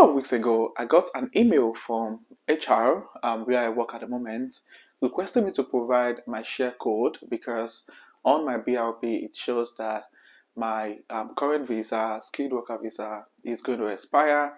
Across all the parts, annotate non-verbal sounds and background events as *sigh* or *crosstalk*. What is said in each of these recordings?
couple of weeks ago, I got an email from HR, um, where I work at the moment, requesting me to provide my share code because on my BRP it shows that my um, current visa, skilled worker visa, is going to expire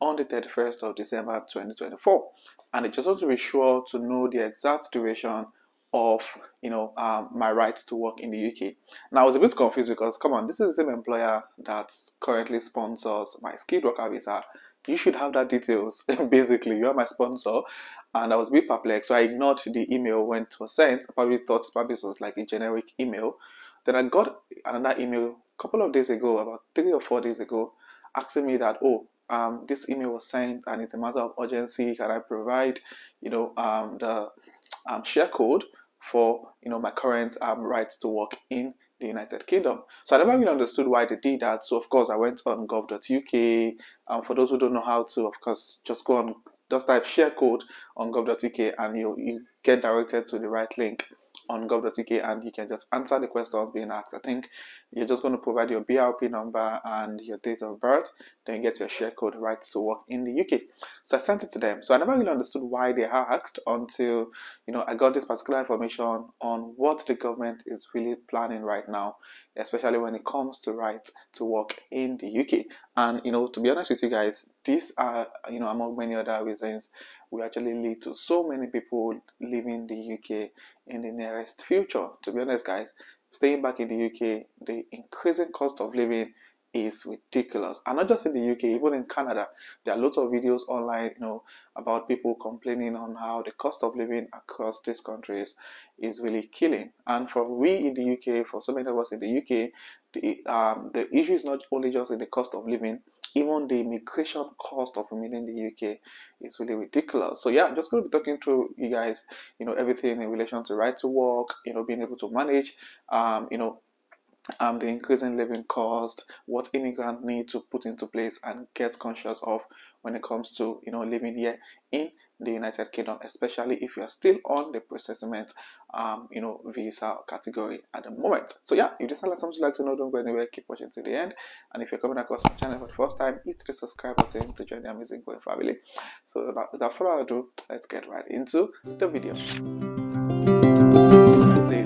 on the 31st of December 2024. And I just want to be sure to know the exact duration of you know um, my right to work in the UK. Now I was a bit confused because come on, this is the same employer that currently sponsors my skilled worker visa. You should have that details. *laughs* Basically, you are my sponsor, and I was a bit perplexed. So I ignored the email when it was sent. I probably thought probably it was like a generic email. Then I got another email a couple of days ago, about three or four days ago, asking me that oh um, this email was sent and it's a matter of urgency. Can I provide, you know, um, the um, share code for you know my current um, rights to work in the United Kingdom. So I never really understood why they did that. So of course I went on gov.uk. Um, for those who don't know how to, of course, just go on, just type share code on gov.uk and you you get directed to the right link on gov.uk and you can just answer the questions being asked. I think you're just going to provide your BRP number and your date of birth, then get your share code rights to work in the UK. So I sent it to them. So I never really understood why they asked until you know I got this particular information on what the government is really planning right now, especially when it comes to rights to work in the UK. And you know, to be honest with you guys, these are you know among many other reasons will actually lead to so many people leaving the UK in the nearest future. To be honest, guys, staying back in the UK, the increasing cost of living is ridiculous. And not just in the UK, even in Canada, there are lots of videos online, you know, about people complaining on how the cost of living across these countries is really killing. And for we in the UK, for so many of us in the UK, the um, the issue is not only just in the cost of living, even the immigration cost of remaining in the UK is really ridiculous. So yeah, I'm just going to be talking to you guys, you know, everything in relation to right to work, you know, being able to manage, um, you know, um, the increasing living cost, what immigrants need to put into place and get conscious of when it comes to you know living here in the United Kingdom, especially if you are still on the pre-settlement, um, you know, visa category at the moment. So yeah, if this sounds like something you'd like to know, don't go anywhere. Keep watching to the end. And if you're coming across my channel for the first time, hit the subscribe button to join the amazing Going family. So without further ado, let's get right into the video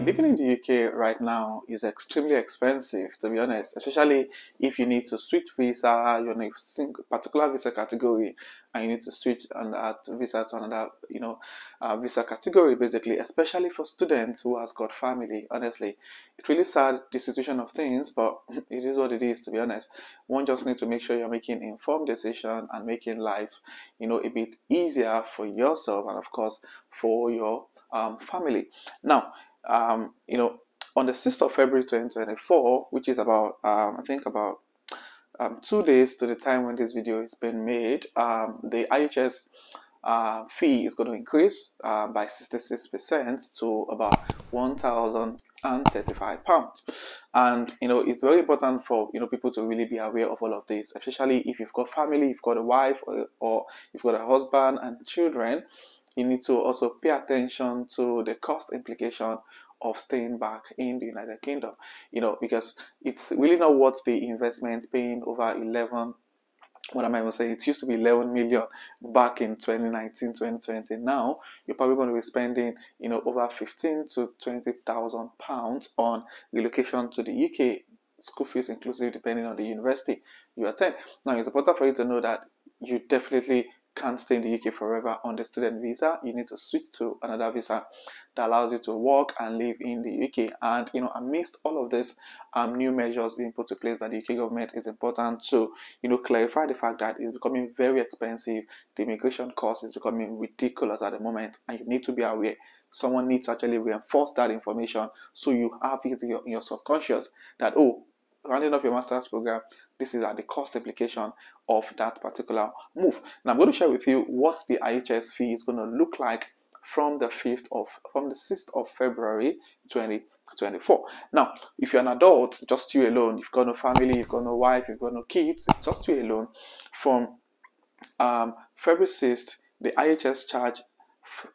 living in the UK right now is extremely expensive, to be honest, especially if you need to switch visa, in a particular visa category, and you need to switch on that visa to another, you know, uh, visa category, basically, especially for students who has got family. Honestly, it's really sad the situation of things, but *laughs* it is what it is, to be honest. One just needs to make sure you're making informed decision and making life, you know, a bit easier for yourself and, of course, for your um, family. Now, um, you know, on the 6th of February 2024, which is about, um, I think about um, two days to the time when this video is being made, um, the IHS uh, fee is going to increase uh, by 66% to about 1,035 pounds. And you know, it's very important for you know people to really be aware of all of this, especially if you've got family, you've got a wife, or, or you've got a husband and children you need to also pay attention to the cost implication of staying back in the United Kingdom. You know, because it's really not worth the investment paying over 11 what am I even saying? It used to be 11 million back in 2019, 2020. Now you're probably going to be spending, you know, over 15 to 20,000 pounds on relocation to the UK, school fees inclusive, depending on the university you attend. Now it's important for you to know that you definitely can't stay in the UK forever on the student visa. You need to switch to another visa that allows you to work and live in the UK. And you know, amidst all of this um, new measures being put to place by the UK government, it's important to you know clarify the fact that it's becoming very expensive. The immigration cost is becoming ridiculous at the moment, and you need to be aware. Someone needs to actually reinforce that information so you have it in your, in your subconscious that oh rounding up your master's program, this is at the cost implication of that particular move. Now I'm going to share with you what the IHS fee is going to look like from the 5th of from the 6th of February 2024. Now, if you're an adult, just you alone, you've got no family, you've got no wife, you've got no kids, just you alone, from um, February 6th, the IHS charge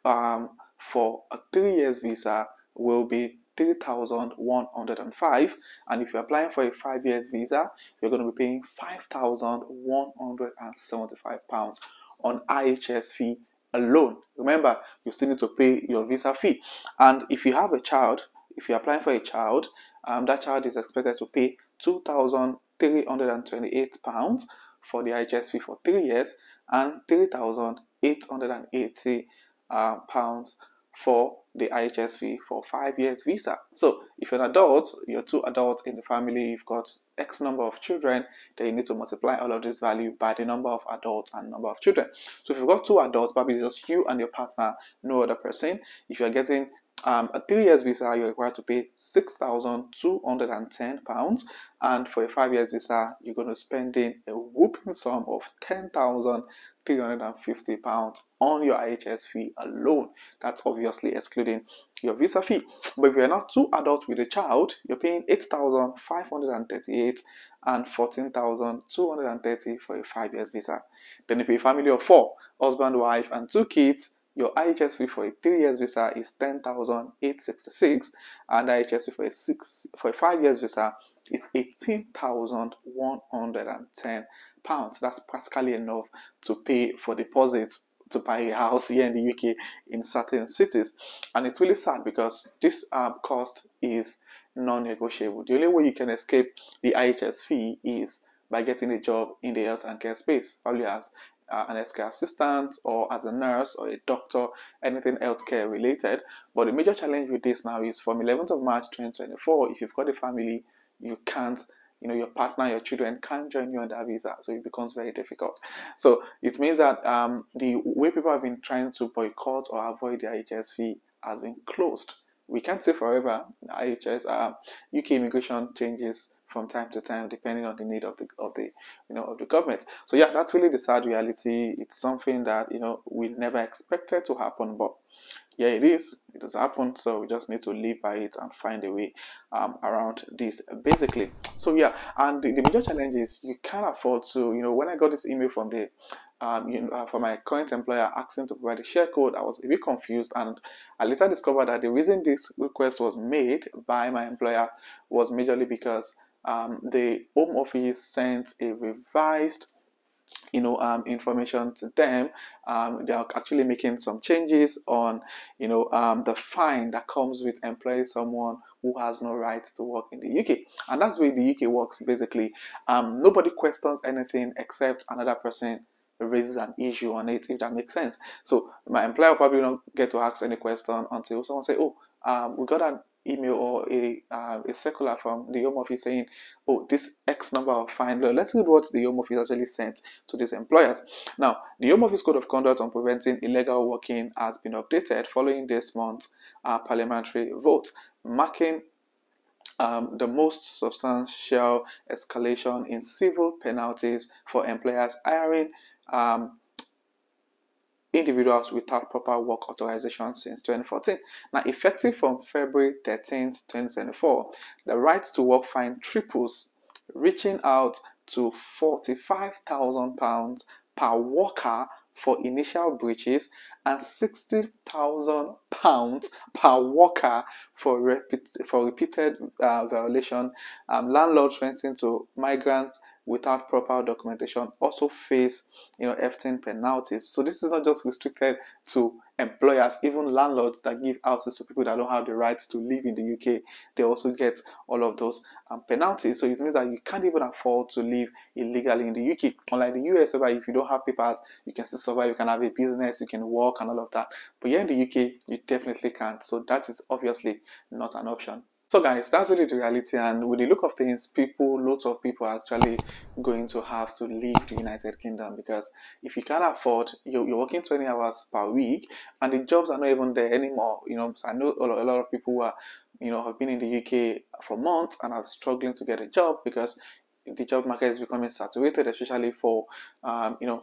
um, for a three years visa will be 3,105 and if you're applying for a five years visa you're going to be paying 5,175 pounds on IHS fee alone. Remember you still need to pay your visa fee. And if you have a child if you're applying for a child um, that child is expected to pay 2,328 pounds for the IHS fee for three years and 3,880 uh, pounds for the IHS fee for five years visa. So if you're an adult, you're two adults in the family, you've got X number of children, then you need to multiply all of this value by the number of adults and number of children. So if you've got two adults, probably just you and your partner, no other person. If you're getting um, a three years visa, you're required to pay six thousand two hundred and ten pounds, and for a five years visa, you're going to spend in a whooping sum of ten thousand 350 pounds on your IHS fee alone. That's obviously excluding your visa fee. But if you're not two adults with a child, you're paying 8,538 and 14,230 for a five years visa. Then if you're a family of four, husband, wife, and two kids, your IHS fee for a three years visa is 10,866 and IHS fee for a six for a five years visa is 18,110 pounds. That's practically enough to pay for deposits to buy a house here in the UK in certain cities. And it's really sad because this um, cost is non-negotiable. The only way you can escape the IHS fee is by getting a job in the health and care space, probably as uh, an healthcare assistant or as a nurse or a doctor, anything healthcare related. But the major challenge with this now is from 11th of March 2024, if you've got a family, you can't you know your partner your children can't join you on that visa so it becomes very difficult. So it means that um, the way people have been trying to boycott or avoid the IHS fee has been closed. We can't say forever IHS uh, UK immigration changes from time to time depending on the need of the of the you know of the government. So yeah that's really the sad reality. It's something that you know we never expected to happen but yeah it is. It has happened so we just need to live by it and find a way um, around this basically. So yeah and the, the, major challenge is you can't afford to you know when i got this email from the um, you know, uh, from my current employer asking to provide a share code i was a bit confused and i later discovered that the reason this request was made by my employer was majorly because um, the home office sent a revised you know um, information to them um, they are actually making some changes on you know um, the fine that comes with employing someone who has no right to work in the UK and that's where the UK works basically. Um, nobody questions anything except another person raises an issue on it if that makes sense. So my employer probably don't get to ask any question until someone say oh um, we got an email or a, uh, a circular from the Home Office saying, oh, this X number of fine. Let's read what the Home Office actually sent to these employers. Now, the Home Office Code of Conduct on Preventing Illegal Working has been updated following this month's uh, parliamentary vote, marking um, the most substantial escalation in civil penalties for employers hiring um, individuals without proper work authorization since 2014. Now, effective from February 13, 2024, the right to work fine triples, reaching out to £45,000 per worker for initial breaches and £60,000 per worker for, repeat, for repeated uh, violation. Um, landlords renting to migrants without proper documentation also face you know FTN penalties. So this is not just restricted to employers, even landlords that give houses to people that don't have the rights to live in the UK, they also get all of those um, penalties. So it means that you can't even afford to live illegally in the UK. Unlike the US, where if you don't have papers, you can still survive, you can have a business, you can work, and all of that. But here in the UK, you definitely can't. So that is obviously not an option. So guys, that's really the reality and with the look of things, people, lots of people are actually going to have to leave the United Kingdom because if you can't afford, you're, you're working 20 hours per week and the jobs are not even there anymore. You know, I know a lot of people who are, you know, have been in the UK for months and are struggling to get a job because the job market is becoming saturated, especially for, um, you know,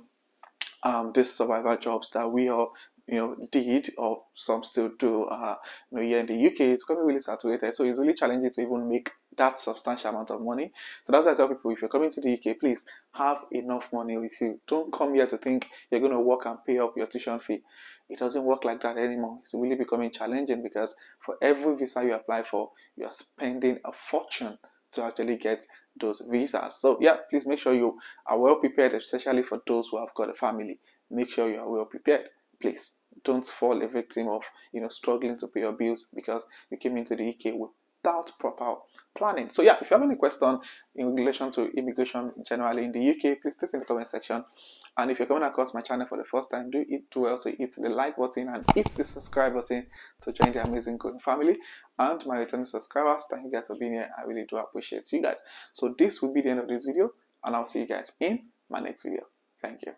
um, these survival jobs that we are you know did or some still do uh, you know here in the UK it's becoming really saturated so it's really challenging to even make that substantial amount of money. So that's why I tell people if you're coming to the UK, please have enough money with you. Don't come here to think you're going to work and pay up your tuition fee. It doesn't work like that anymore. It's really becoming challenging because for every visa you apply for, you are spending a fortune to actually get those visas. So yeah, please make sure you are well prepared, especially for those who have got a family. Make sure you are well prepared. Please don't fall a victim of you know struggling to pay your bills because you came into the UK without proper planning. So yeah, if you have any question in relation to immigration generally in the UK, please text in the comment section. And if you're coming across my channel for the first time, do it do well to hit the like button and hit the subscribe button to join the amazing coding family. And my returning subscribers, thank you guys for being here. I really do appreciate you guys. So this will be the end of this video, and I'll see you guys in my next video. Thank you.